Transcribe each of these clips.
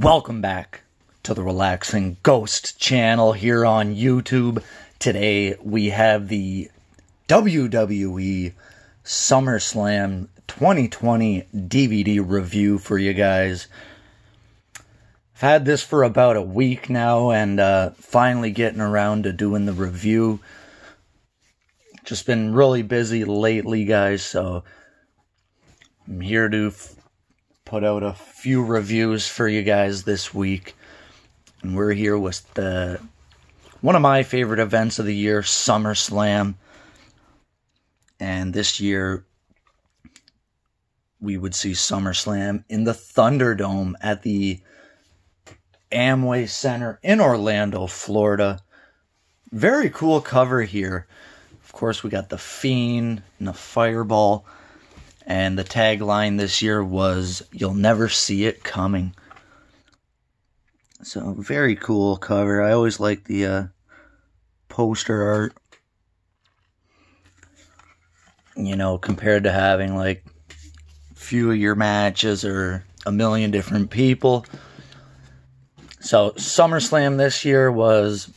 Welcome back to the Relaxing Ghost channel here on YouTube. Today we have the WWE SummerSlam 2020 DVD review for you guys. I've had this for about a week now and uh, finally getting around to doing the review. Just been really busy lately, guys, so I'm here to put out a few reviews for you guys this week. And we're here with the one of my favorite events of the year, SummerSlam. And this year we would see SummerSlam in the Thunderdome at the Amway Center in Orlando, Florida. Very cool cover here. Of course, we got the Fiend and the Fireball. And the tagline this year was You'll Never See It Coming. So, very cool cover. I always like the uh, poster art. You know, compared to having like few of your matches or a million different people. So, SummerSlam this year was.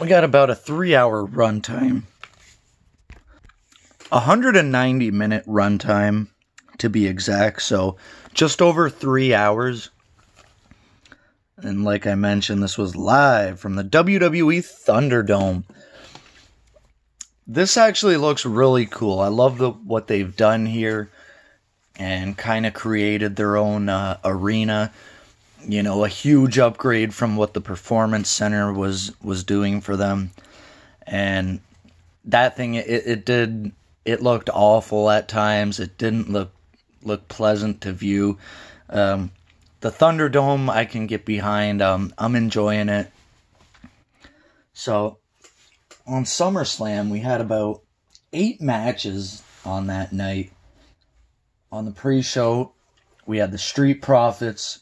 We got about a three hour runtime. 190 minute runtime to be exact, so just over three hours. And like I mentioned, this was live from the WWE Thunderdome. This actually looks really cool. I love the what they've done here and kind of created their own uh, arena. You know, a huge upgrade from what the Performance Center was was doing for them. And that thing it, it did it looked awful at times. It didn't look look pleasant to view. Um, the Thunderdome I can get behind. Um, I'm enjoying it. So on SummerSlam we had about eight matches on that night. On the pre-show, we had the Street Profits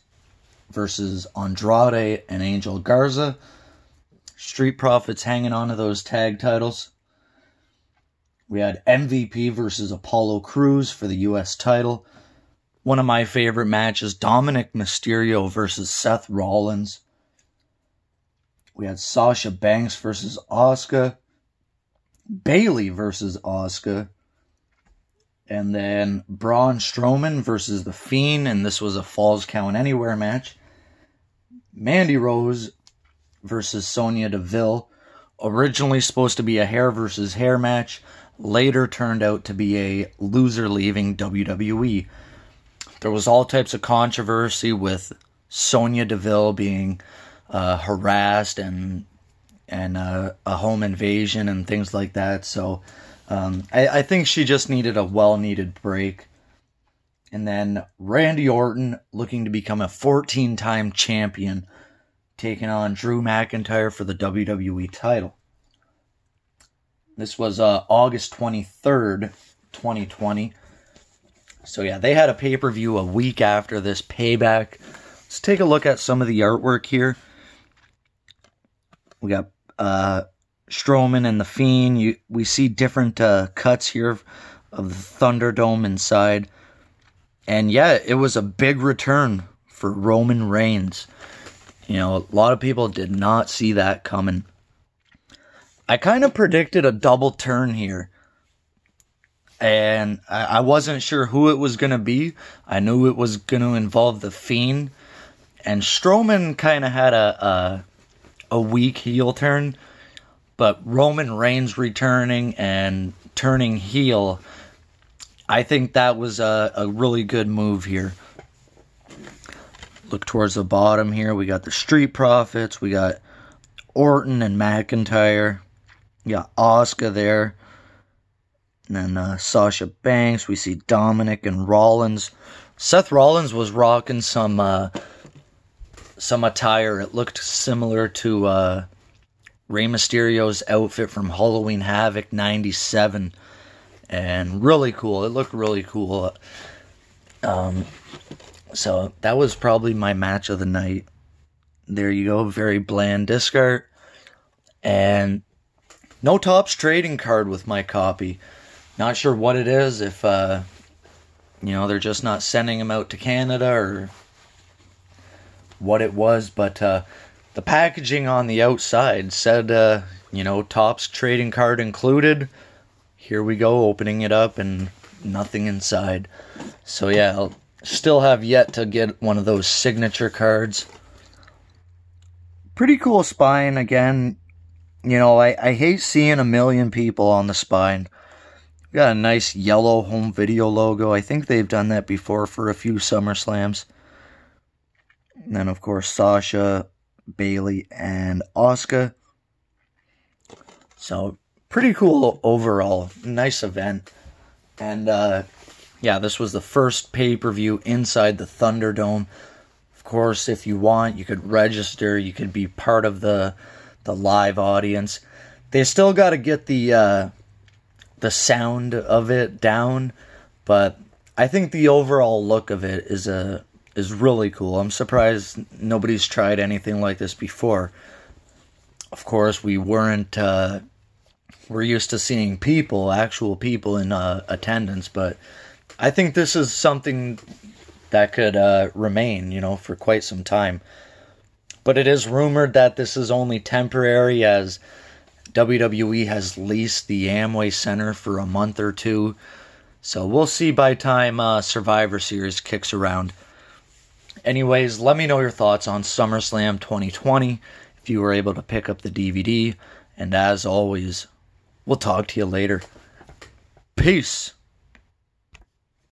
versus Andrade and Angel Garza. Street Profits hanging on to those tag titles. We had MVP versus Apollo Crews for the U.S. title. One of my favorite matches, Dominik Mysterio versus Seth Rollins. We had Sasha Banks versus Asuka. Bayley versus Asuka. And then Braun Strowman versus The Fiend, and this was a Falls Count Anywhere match. Mandy Rose versus Sonya Deville. Originally supposed to be a hair versus hair match later turned out to be a loser leaving WWE. There was all types of controversy with Sonya Deville being uh, harassed and and uh, a home invasion and things like that. So um, I, I think she just needed a well needed break. And then Randy Orton looking to become a 14 time champion, taking on Drew McIntyre for the WWE title. This was uh, August 23rd, 2020. So, yeah, they had a pay per view a week after this payback. Let's take a look at some of the artwork here. We got uh, Strowman and the Fiend. You, we see different uh, cuts here of the Thunderdome inside. And yeah, it was a big return for Roman Reigns. You know, a lot of people did not see that coming. I kind of predicted a double turn here. And I, I wasn't sure who it was going to be. I knew it was going to involve The Fiend. And Strowman kind of had a, a, a weak heel turn. But Roman Reigns returning and turning heel, I think that was a, a really good move here. Look towards the bottom here. We got the Street Profits. We got Orton and McIntyre. Got Asuka there. And then uh, Sasha Banks. We see Dominik and Rollins. Seth Rollins was rocking some uh, some attire. It looked similar to uh, Rey Mysterio's outfit from Halloween Havoc '97, and really cool. It looked really cool. Um, so that was probably my match of the night. There you go, very bland discard, and no Topps trading card with my copy. Not sure what it is, if, uh, you know, they're just not sending them out to Canada or what it was, but uh, the packaging on the outside said, uh, you know, Topps trading card included. Here we go, opening it up and nothing inside. So yeah, I'll still have yet to get one of those signature cards. Pretty cool spine again. You know, I, I hate seeing a million people on the spine. Got a nice yellow home video logo. I think they've done that before for a few Summer Slams. And then, of course, Sasha, Bayley, and Asuka. So, pretty cool overall. Nice event. And, uh, yeah, this was the first pay per view inside the Thunderdome. Of course, if you want, you could register. You could be part of the the live audience. They still got to get the uh, the sound of it down, but I think the overall look of it is a is really cool. I'm surprised nobody's tried anything like this before. Of course, we weren't. Uh, we're used to seeing people, actual people in uh, attendance, but I think this is something that could uh, remain, you know, for quite some time. But it is rumored that this is only temporary, as WWE has leased the Amway Center for a month or two. So we'll see by time uh, Survivor Series kicks around. Anyways, let me know your thoughts on SummerSlam 2020 if you were able to pick up the DVD. And as always, we'll talk to you later. Peace.